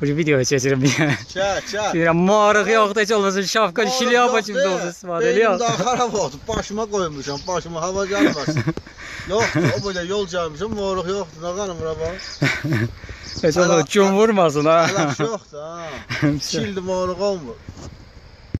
Bu videoya çekirim bir. Çək, çək. Deyirəm, marıq yoxdur, heç olmasa şapka, şilyapa kimi olsa istifadə Benim eləyək. daha xarab oldu. Başıma koymuşam. Başıma hava gelmesin. yoktu. O böyle yol gelmişim. Moruk yoktu. Ne kanım bura bak. Heç olmasa gün vurmasın ha. Alaş yoktu ha. Çildi şey moruk olmur.